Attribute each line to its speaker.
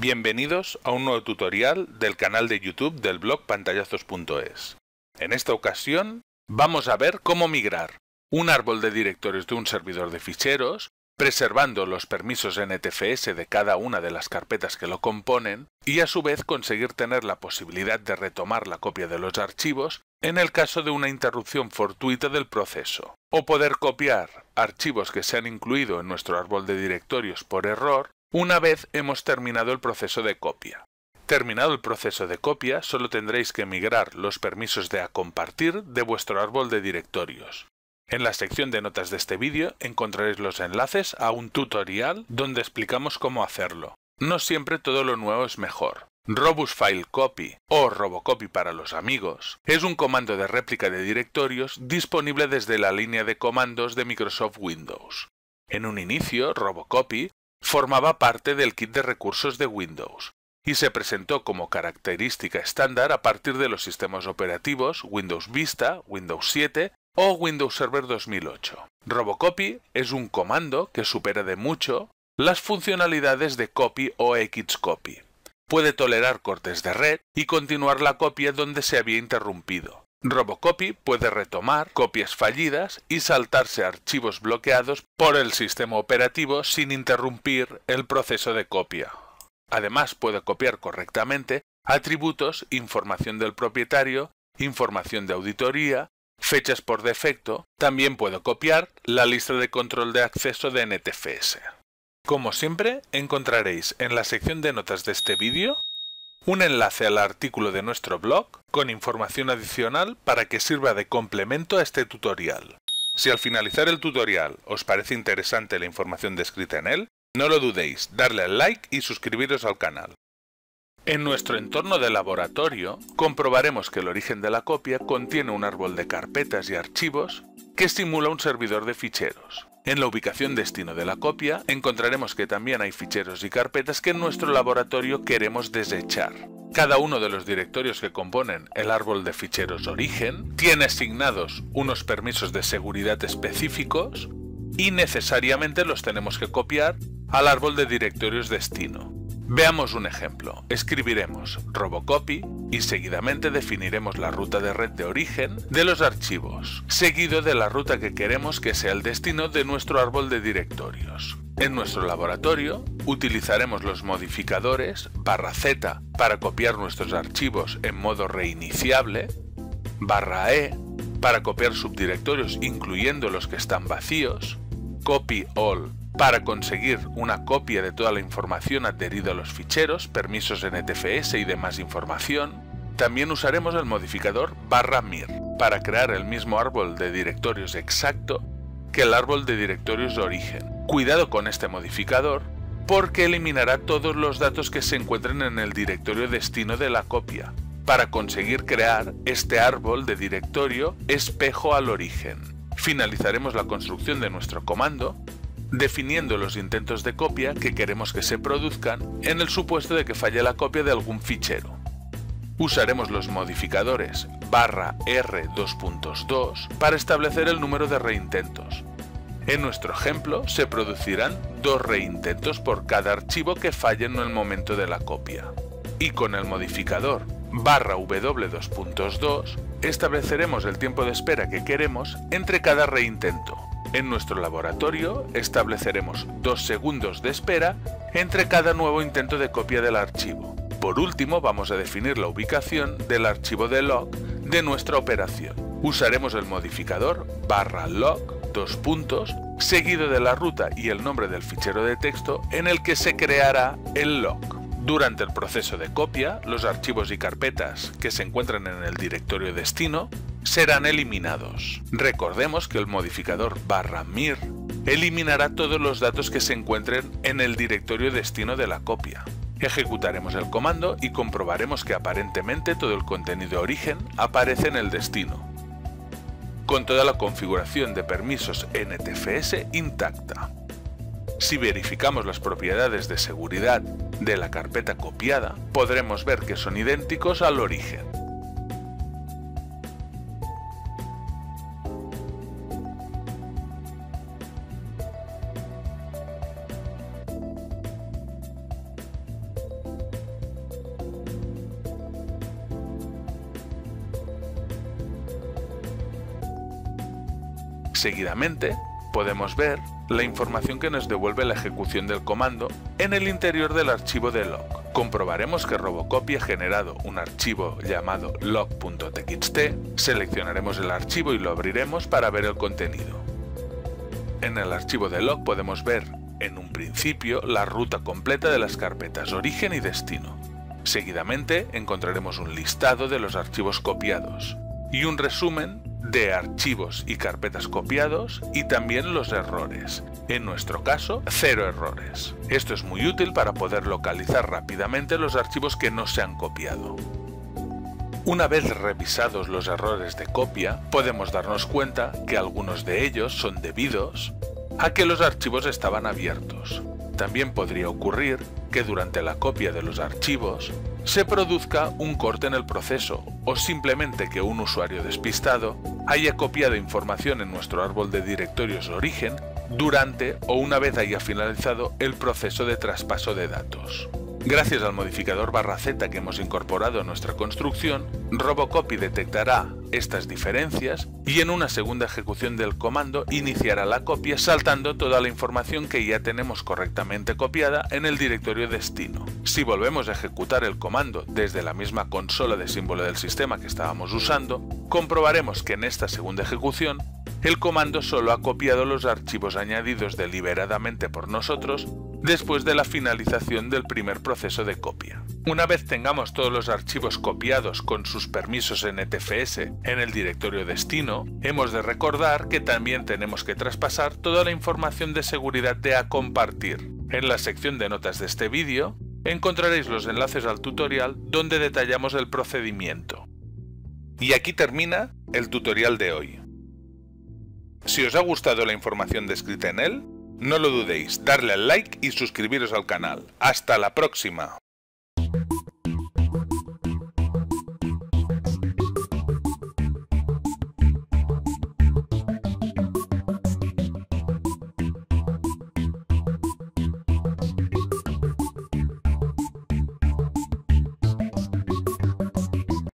Speaker 1: Bienvenidos a un nuevo tutorial del canal de YouTube del blog pantallazos.es. En esta ocasión vamos a ver cómo migrar un árbol de directorios de un servidor de ficheros, preservando los permisos NTFS de cada una de las carpetas que lo componen y a su vez conseguir tener la posibilidad de retomar la copia de los archivos en el caso de una interrupción fortuita del proceso, o poder copiar archivos que se han incluido en nuestro árbol de directorios por error una vez hemos terminado el proceso de copia. Terminado el proceso de copia, solo tendréis que migrar los permisos de a compartir de vuestro árbol de directorios. En la sección de notas de este vídeo encontraréis los enlaces a un tutorial donde explicamos cómo hacerlo. No siempre todo lo nuevo es mejor. Robust File Copy o Robocopy para los amigos es un comando de réplica de directorios disponible desde la línea de comandos de Microsoft Windows. En un inicio, Robocopy formaba parte del kit de recursos de Windows y se presentó como característica estándar a partir de los sistemas operativos Windows Vista, Windows 7 o Windows Server 2008. Robocopy es un comando que supera de mucho las funcionalidades de copy o xcopy. Puede tolerar cortes de red y continuar la copia donde se había interrumpido. Robocopy puede retomar copias fallidas y saltarse archivos bloqueados por el sistema operativo sin interrumpir el proceso de copia. Además puede copiar correctamente atributos, información del propietario, información de auditoría, fechas por defecto, también puede copiar la lista de control de acceso de NTFS. Como siempre, encontraréis en la sección de notas de este vídeo un enlace al artículo de nuestro blog con información adicional para que sirva de complemento a este tutorial. Si al finalizar el tutorial os parece interesante la información descrita en él, no lo dudéis, darle al like y suscribiros al canal. En nuestro entorno de laboratorio, comprobaremos que el origen de la copia contiene un árbol de carpetas y archivos que simula un servidor de ficheros. En la ubicación destino de la copia encontraremos que también hay ficheros y carpetas que en nuestro laboratorio queremos desechar. Cada uno de los directorios que componen el árbol de ficheros origen tiene asignados unos permisos de seguridad específicos y necesariamente los tenemos que copiar al árbol de directorios destino. Veamos un ejemplo. Escribiremos robocopy y seguidamente definiremos la ruta de red de origen de los archivos, seguido de la ruta que queremos que sea el destino de nuestro árbol de directorios. En nuestro laboratorio utilizaremos los modificadores barra z para copiar nuestros archivos en modo reiniciable, barra e para copiar subdirectorios incluyendo los que están vacíos, copy all para conseguir una copia de toda la información adherida a los ficheros, permisos NTFS y demás información, también usaremos el modificador barra mir para crear el mismo árbol de directorios exacto que el árbol de directorios de origen. Cuidado con este modificador porque eliminará todos los datos que se encuentren en el directorio destino de la copia, para conseguir crear este árbol de directorio espejo al origen. Finalizaremos la construcción de nuestro comando definiendo los intentos de copia que queremos que se produzcan en el supuesto de que falle la copia de algún fichero. Usaremos los modificadores barra R2.2 para establecer el número de reintentos. En nuestro ejemplo se producirán dos reintentos por cada archivo que falle en el momento de la copia. Y con el modificador barra W2.2 estableceremos el tiempo de espera que queremos entre cada reintento. En nuestro laboratorio estableceremos dos segundos de espera entre cada nuevo intento de copia del archivo. Por último, vamos a definir la ubicación del archivo de log de nuestra operación. Usaremos el modificador barra log dos puntos seguido de la ruta y el nombre del fichero de texto en el que se creará el log. Durante el proceso de copia, los archivos y carpetas que se encuentran en el directorio destino serán eliminados. Recordemos que el modificador barra mir eliminará todos los datos que se encuentren en el directorio destino de la copia. Ejecutaremos el comando y comprobaremos que aparentemente todo el contenido de origen aparece en el destino, con toda la configuración de permisos NTFS intacta. Si verificamos las propiedades de seguridad de la carpeta copiada, podremos ver que son idénticos al origen. Seguidamente, podemos ver la información que nos devuelve la ejecución del comando en el interior del archivo de log. Comprobaremos que Robocopy ha generado un archivo llamado log.txt, seleccionaremos el archivo y lo abriremos para ver el contenido. En el archivo de log podemos ver, en un principio, la ruta completa de las carpetas origen y destino. Seguidamente encontraremos un listado de los archivos copiados y un resumen de archivos y carpetas copiados y también los errores. En nuestro caso, cero errores. Esto es muy útil para poder localizar rápidamente los archivos que no se han copiado. Una vez revisados los errores de copia, podemos darnos cuenta que algunos de ellos son debidos a que los archivos estaban abiertos. También podría ocurrir que durante la copia de los archivos se produzca un corte en el proceso o simplemente que un usuario despistado haya copiado información en nuestro árbol de directorios origen durante o una vez haya finalizado el proceso de traspaso de datos. Gracias al modificador barra Z que hemos incorporado en nuestra construcción, Robocopy detectará estas diferencias y en una segunda ejecución del comando iniciará la copia saltando toda la información que ya tenemos correctamente copiada en el directorio destino. Si volvemos a ejecutar el comando desde la misma consola de símbolo del sistema que estábamos usando, comprobaremos que en esta segunda ejecución el comando solo ha copiado los archivos añadidos deliberadamente por nosotros después de la finalización del primer proceso de copia. Una vez tengamos todos los archivos copiados con sus permisos NTFS en el directorio destino, hemos de recordar que también tenemos que traspasar toda la información de seguridad de a compartir. En la sección de notas de este vídeo encontraréis los enlaces al tutorial donde detallamos el procedimiento. Y aquí termina el tutorial de hoy. Si os ha gustado la información descrita en él, no lo dudéis, darle al like y suscribiros al canal. ¡Hasta la próxima!